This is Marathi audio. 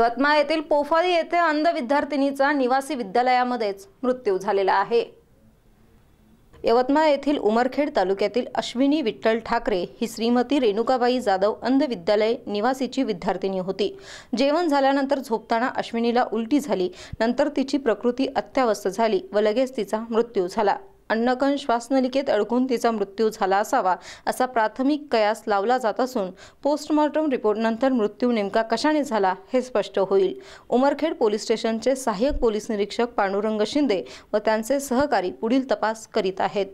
यवतमाळ येथील पोफाळी येथे अंध विद्यार्थिनीचा निवासी विद्यालयामध्येच मृत्यू झालेला आहे. यवतमाळ येथील उमरखेड तालुक्यातील अश्विनी विठ्ठल ठाकरे ही श्रीमती रेणुकाबाई जाधव अंध विद्यालय निवासीची विद्यार्थिनी होती. जेवण झाल्यानंतर झोपताना अश्विनीला उलटी झाली. नंतर तिची प्रकृती अत्यावस्थ झाली व लगेच तिचा मृत्यू झाला. अन्नकण श्वासनलिकेत अडकून तिचा मृत्यू झाला असावा असा प्राथमिक कयास लावला जात असून पोस्टमॉर्टम रिपोर्टनंतर मृत्यू नेमका कशाने झाला हे स्पष्ट होईल. उमरखेड पोलीस स्टेशनचे सहाय्यक पोलीस निरीक्षक पांडुरंग शिंदे व त्यांचे सहकारी पुढील तपास करीत आहेत.